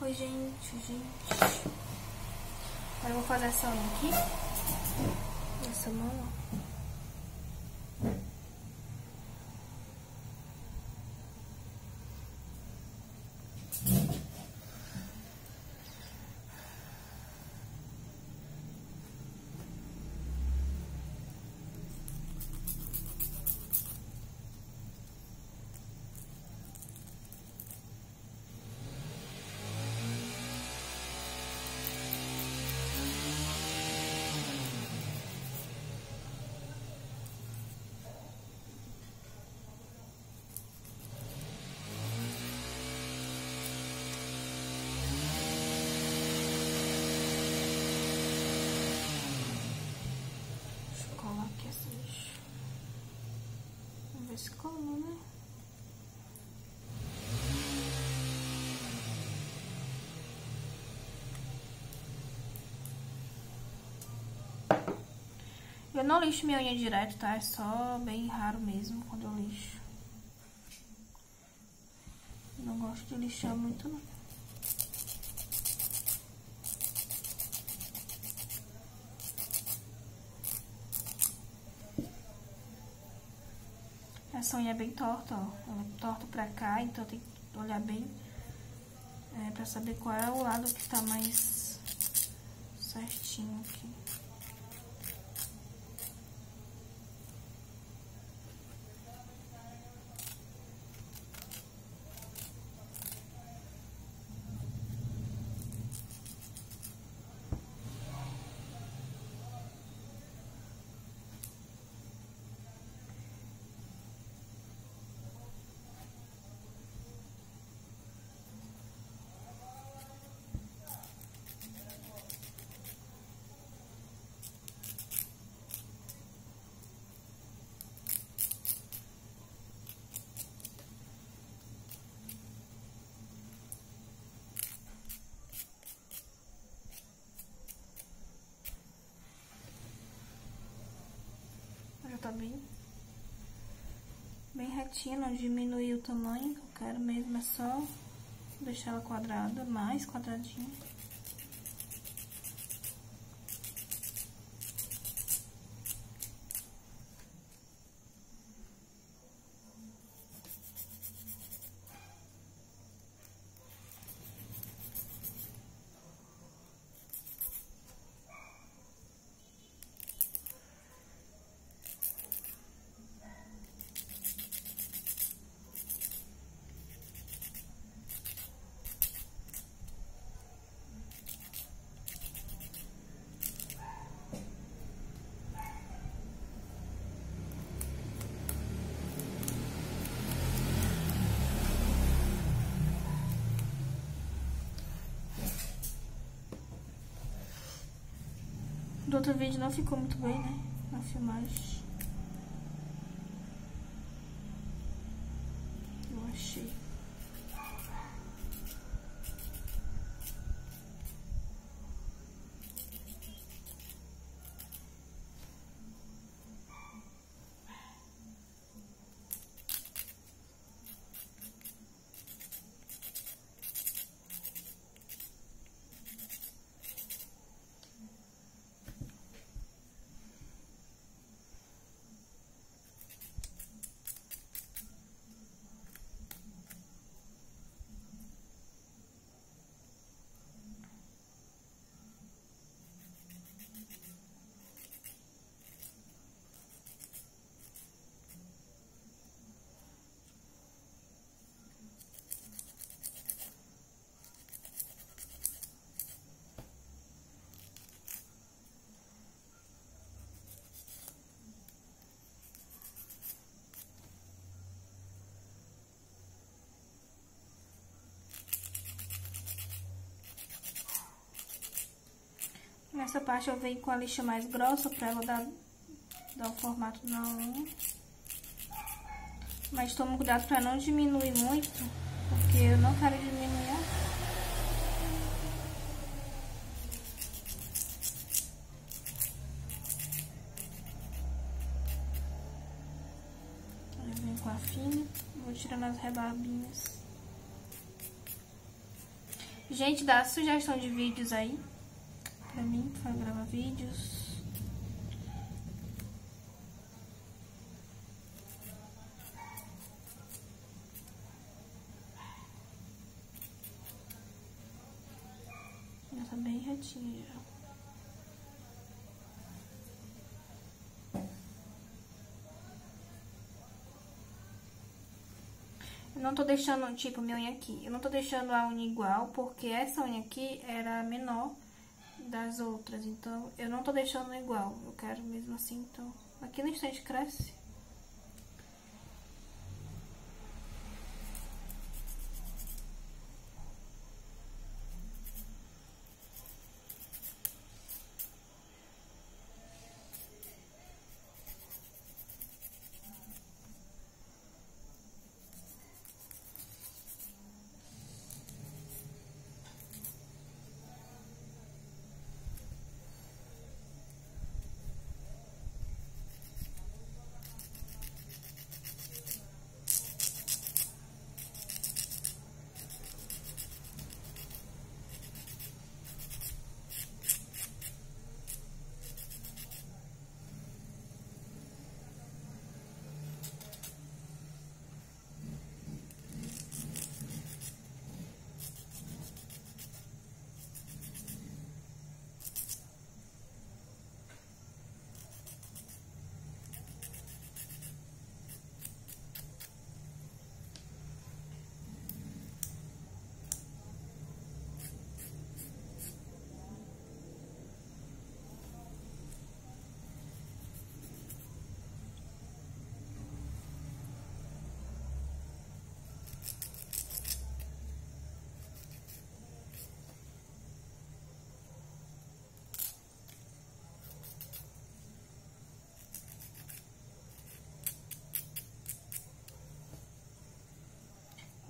Oi, gente, gente. Agora eu vou fazer essa unha aqui. Essa mão, ó. Lixo. Vamos ver se cola, né? Eu não lixo minha unha direto, tá? É só bem raro mesmo quando eu lixo. Não gosto de lixar muito, não. Essa unha é bem torta, ó. Ela é torta pra cá, então tem que olhar bem é, pra saber qual é o lado que tá mais certinho aqui. Tá bem, bem retinha, não diminuir o tamanho que eu quero mesmo, é só deixar ela quadrada, mais quadradinha. Do outro vídeo não ficou muito bem, né? Na filmagem. Eu achei. Nessa parte eu venho com a lixa mais grossa pra ela dar, dar o formato na unha. Mas toma cuidado pra não diminuir muito, porque eu não quero diminuir eu venho com a fina, vou tirando as rebarbinhas. Gente, dá sugestão de vídeos aí pra mim, pra gravar vídeos. Já tá bem retinha já. Eu não tô deixando, tipo, minha unha aqui. Eu não tô deixando a unha igual, porque essa unha aqui era menor das outras. Então, eu não tô deixando igual. Eu quero mesmo assim, então... Aqui no instante cresce.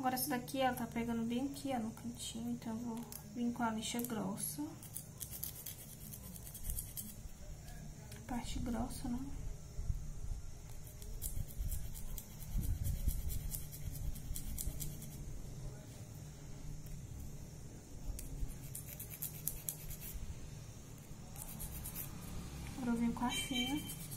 Agora essa daqui, ela tá pegando bem aqui, ó, no cantinho, então eu vou vir com a lixa grossa. Parte grossa, né? Agora eu venho com a fina.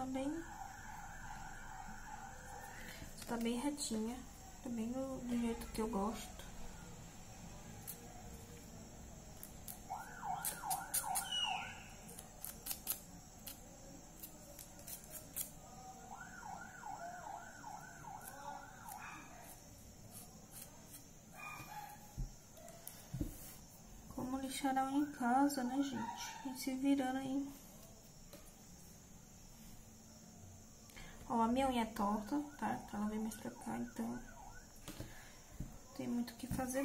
tá bem... Tá bem retinha, tá bem do, do jeito que eu gosto. Como lixarão em casa, né, gente? E se virando aí. A minha unha é torta, tá? Ela vem mais pra cá, então... Tem muito o que fazer.